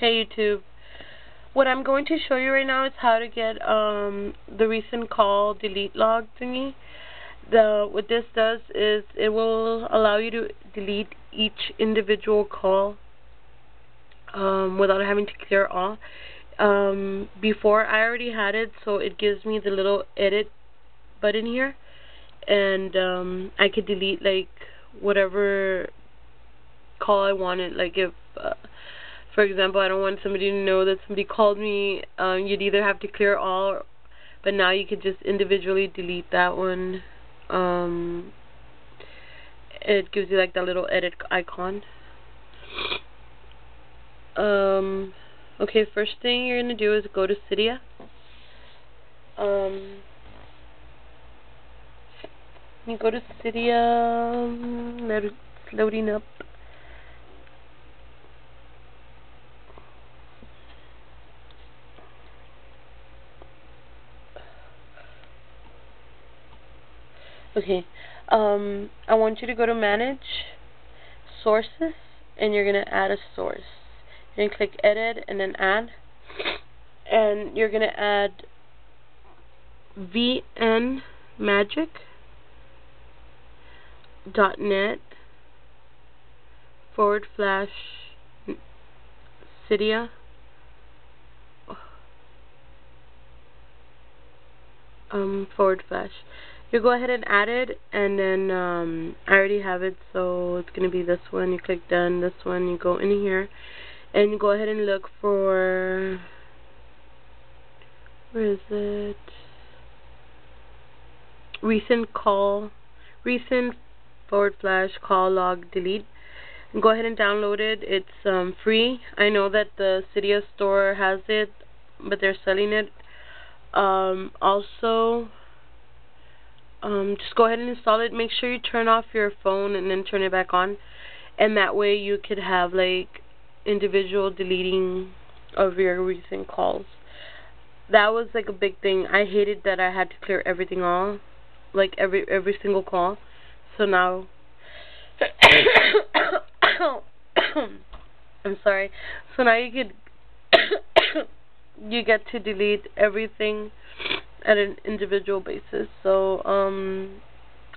Hey YouTube. What I'm going to show you right now is how to get um, the recent call delete log thingy. The what this does is it will allow you to delete each individual call um, without having to clear all. Um, before I already had it, so it gives me the little edit button here, and um, I could delete like whatever call I wanted. Like if uh, for example, I don't want somebody to know that somebody called me. Um, you'd either have to clear all, but now you could just individually delete that one. Um, it gives you like that little edit icon. Um, okay, first thing you're gonna do is go to Cydia. Um, you go to Cydia. Um, loading up. Okay, um, I want you to go to Manage, Sources, and you're going to add a source. You're going to click Edit and then Add, and you're going to add vnmagic.net forward slash Cydia. Um, forward slash you go ahead and add it and then um, I already have it so it's gonna be this one. You click done this one you go in here and you go ahead and look for where is it? Recent call recent forward slash call log delete. Go ahead and download it. It's um, free. I know that the Cydia store has it but they're selling it. Um, also um, just go ahead and install it. Make sure you turn off your phone and then turn it back on. And that way you could have like individual deleting of your recent calls. That was like a big thing. I hated that I had to clear everything off, like every every single call. So now I'm sorry. So now you could you get to delete everything at an individual basis. So, um,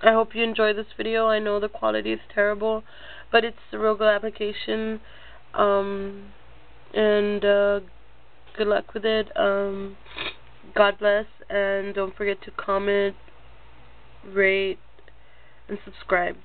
I hope you enjoy this video. I know the quality is terrible, but it's a real good application. Um, and uh, good luck with it. Um, God bless, and don't forget to comment, rate, and subscribe.